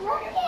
Okay.